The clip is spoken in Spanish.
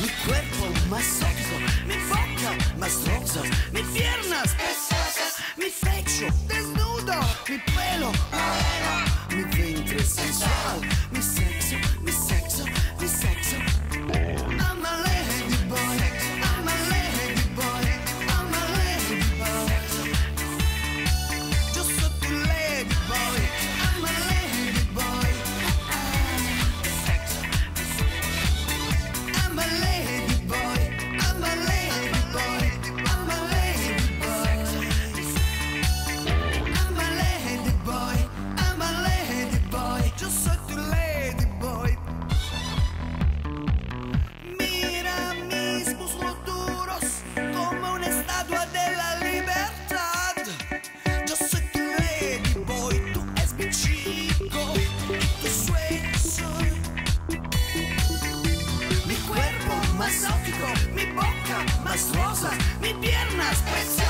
mi cuerpo más sexo, mi boca más rosas, mis piernas esas, mi pecho desnudo, mi pelo, madera, mi vientre sensual. mi boca, más rosas, mis piernas, peces.